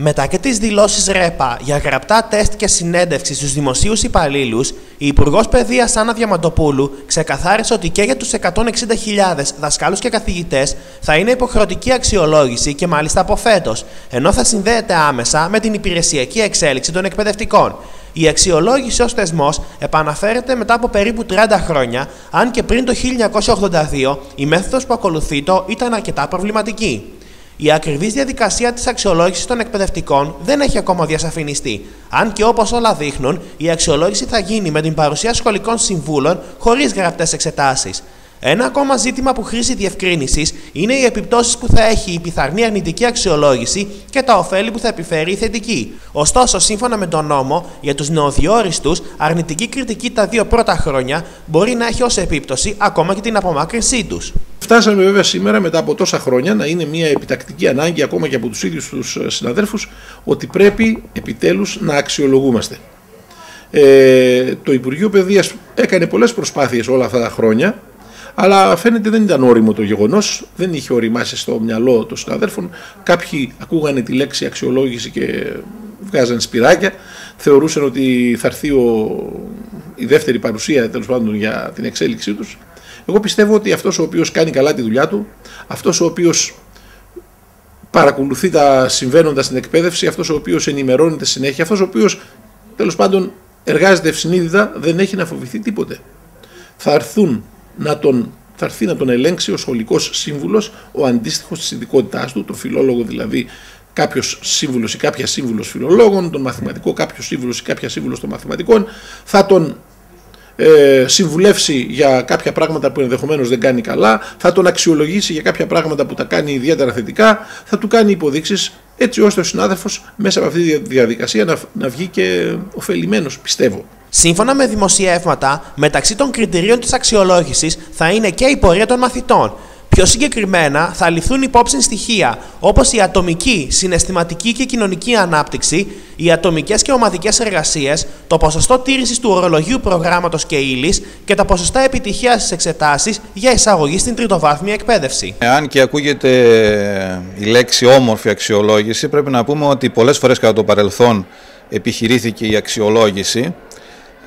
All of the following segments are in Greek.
Μετά και τις δηλώσεις ΡΕΠΑ για γραπτά τεστ και συνέντευξη στους δημοσίους υπαλλήλους, η Υπουργός Παιδείας Άννα Διαμαντοπούλου ξεκαθάρισε ότι και για τους 160.000 δασκάλους και καθηγητές θα είναι υποχρεωτική αξιολόγηση και μάλιστα από φέτος, ενώ θα συνδέεται άμεσα με την υπηρεσιακή εξέλιξη των εκπαιδευτικών. Η αξιολόγηση ως θεσμός επαναφέρεται μετά από περίπου 30 χρόνια, αν και πριν το 1982 η μέθοδος που ακολουθεί το ήταν αρκετά προβληματική. Η ακριβής διαδικασία της αξιολόγησης των εκπαιδευτικών δεν έχει ακόμα διασαφινιστεί. Αν και όπως όλα δείχνουν, η αξιολόγηση θα γίνει με την παρουσία σχολικών συμβούλων χωρίς γραπτές εξετάσεις. Ένα ακόμα ζήτημα που χρήζει διευκρίνησης είναι οι επιπτώσεις που θα έχει η πιθανή αρνητική αξιολόγηση και τα ωφέλη που θα επιφέρει η θετική. Ωστόσο, σύμφωνα με τον νόμο, για τους νεοδιόριστους, αρνητική κριτική τα δύο πρώτα χρόνια μπορεί να έχει ως επίπτωση ακόμα και την απομάκρυνσή τους. Φτάσαμε βέβαια σήμερα μετά από τόσα χρόνια να είναι μια επιτακτική ανάγκη ακόμα και από τους ίδιους τους ε, συναδέλφους ότι πρέπει επιτέλους να αξιολογούμαστε. Ε, το Υπουργείο Παιδείας έκανε πολλές προσπάθειες όλα αυτά τα χρόνια αλλά φαίνεται δεν ήταν όριμο το γεγονός, δεν είχε οριμάσει στο μυαλό των συναδέλφων. Κάποιοι ακούγανε τη λέξη αξιολόγηση και βγάζανε σπυράκια, θεωρούσαν ότι θα έρθει η δεύτερη παρουσία τέλος πάντων για την εξέλιξή τους εγώ πιστεύω ότι αυτός ο οποίος κάνει καλά τη δουλειά του, αυτός ο οποίος παρακολουθεί τα συμβαίνοντα στην εκπαίδευση, αυτός ο οποίος ενημερώνεται συνέχεια, αυτός ο οποίος τέλος πάντων εργάζεται ευσυνείδητα, δεν έχει να φοβηθεί τίποτε. Θα έρθουν να τον θα έρθει να τον ελέγξει ο σχολικός σύμβουλος, ο αντίστοιχος της ειδικότητάς του, το φιλόλογο δηλαδή κάποιος σύμβουλος ή κάποια σύμβουλος φιλολόγων, τον μαθηματικό κάποιος σύμβουλος ή κάποια σύμβουλος των μαθηματικών, θα τον ε, συμβουλεύσει για κάποια πράγματα που ενδεχομένως δεν κάνει καλά, θα τον αξιολογήσει για κάποια πράγματα που τα κάνει ιδιαίτερα θετικά, θα του κάνει υποδείξεις έτσι ώστε ο συνάδελφος μέσα από αυτή τη διαδικασία να, να βγει και ωφελημένος, πιστεύω. Σύμφωνα με δημοσιεύματα, μεταξύ των κριτηρίων της αξιολόγησης θα είναι και η πορεία των μαθητών, Πιο συγκεκριμένα, θα ληφθούν υπόψη στοιχεία όπως η ατομική, συναισθηματική και κοινωνική ανάπτυξη, οι ατομικές και ομαδικές εργασίες, το ποσοστό τήρησης του ορολογίου προγράμματος και ύλης και τα ποσοστά επιτυχίας στις εξετάσεις για εισαγωγή στην τριτοβάθμια εκπαίδευση. Αν και ακούγεται η λέξη όμορφη αξιολόγηση, πρέπει να πούμε ότι πολλές φορές κατά το παρελθόν επιχειρήθηκε η αξιολόγηση.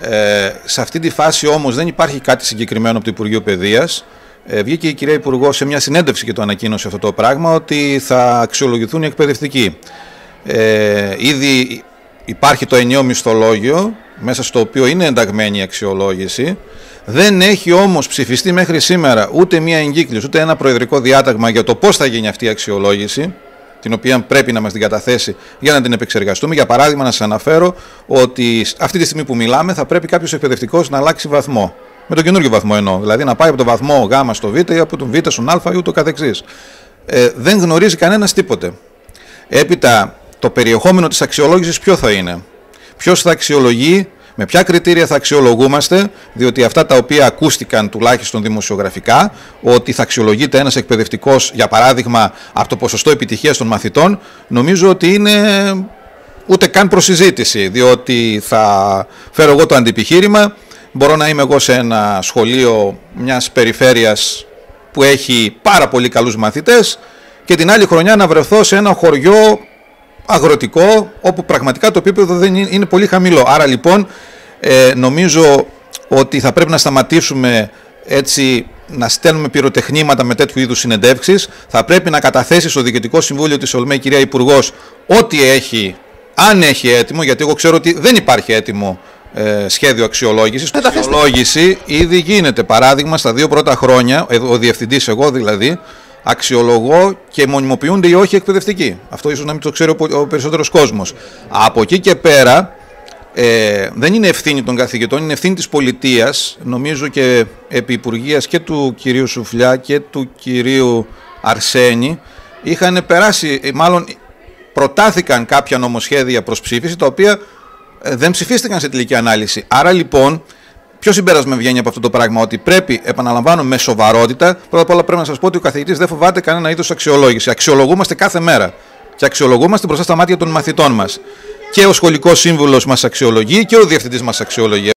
Ε, σε αυτή τη φάση όμως δεν υπάρχει κάτι συγκεκριμένο από το Υπουργείο Παιδείας. Ε, βγήκε η κυρία Υπουργό σε μια συνέντευξη και το ανακοίνωσε αυτό το πράγμα ότι θα αξιολογηθούν οι εκπαιδευτικοί. Ε, ήδη υπάρχει το ενιαίο μισθολόγιο μέσα στο οποίο είναι ενταγμένη η αξιολόγηση. Δεν έχει όμως ψηφιστεί μέχρι σήμερα ούτε μια εγκύκλωση ούτε ένα προεδρικό διάταγμα για το πώς θα γίνει αυτή η αξιολόγηση την οποία πρέπει να μας την καταθέσει για να την επεξεργαστούμε. Για παράδειγμα να σας αναφέρω ότι αυτή τη στιγμή που μιλάμε θα πρέπει κάποιος εκπαιδευτικός να αλλάξει βαθμό. Με τον καινούργιο βαθμό εννοώ. Δηλαδή να πάει από το βαθμό Γ στο Β ή από τον Β στον Α ή ούτω καθεξής. Ε, δεν γνωρίζει κανένας τίποτε. Έπειτα, το περιεχόμενο της αξιολόγησης ποιο θα είναι; Ποιος θα αξιολογεί, με ποια κριτήρια θα αξιολογούμαστε, διότι αυτά τα οποία ακούστηκαν τουλάχιστον δημοσιογραφικά, ότι θα αξιολογείται ένας εκπαιδευτικός, για παράδειγμα, από το ποσοστό επιτυχίας των μαθητών, νομίζω ότι είναι ούτε καν προσυζήτηση, διότι θα φέρω εγώ το αντιπιχείρημα Μπορώ να είμαι εγώ σε ένα σχολείο μιας περιφέρειας που έχει πάρα πολύ καλούς μαθητές και την άλλη χρονιά να βρεθώ σε ένα χωριό αγροτικό όπου πραγματικά το επίπεδο δεν είναι, πολύ χαμηλό. Άρα λοιπόν ε, νομίζω ότι θα πρέπει να σταματήσουμε έτσι να στέλνουμε πυροτεχνήματα με τέτοιου είδους συνεντεύξεις. Θα πρέπει να καταθέσει στο Διοικητικό Συμβούλιο της ΟΛΜΕ η κυρία Υπουργός ό,τι έχει, αν έχει έτοιμο, γιατί εγώ ξέρω ότι δεν υπάρχει έτοιμο ε, σχέδιο αξιολόγησης. Η αξιολόγηση ήδη γίνεται. Παράδειγμα, στα δύο πρώτα χρόνια, ε, ο διευθυντής, εγώ δηλαδή, αξιολογώ και μονιμοποιούνται οι όχι εκπαιδευτικοί. Αυτό ίσως να μην το ξέρει ο περισσότερος κόσμος. Από εκεί και πέρα, ε, δεν είναι ευθύνη των καθηγητών, είναι ευθύνη της πολιτείας, νομίζω και επί υπουργείας και του κυρίου Σουφλιά και του κυρίου Αρσένη, είχαν περάσει, ε, μάλλον προτάθηκαν κάποια νομοσχέδια προς ψήφιση, τα οποία ε, δεν ψηφίστηκαν σε τελική ανάλυση. Άρα λοιπόν, ποιο συμπέρασμα βγαίνει από αυτό το πράγμα, ότι πρέπει, επαναλαμβάνω, με σοβαρότητα, πρώτα απ' όλα πρέπει να σας πω ότι ο καθηγητής δεν φοβάται κανένα είδος αξιολόγηση. Αξιολογούμαστε κάθε μέρα. Και αξιολογούμαστε μπροστά στα μάτια των μαθητών μας. Και ο σχολικός σύμβουλος μας αξιολογεί και ο διευθυντής μας αξιολογεί.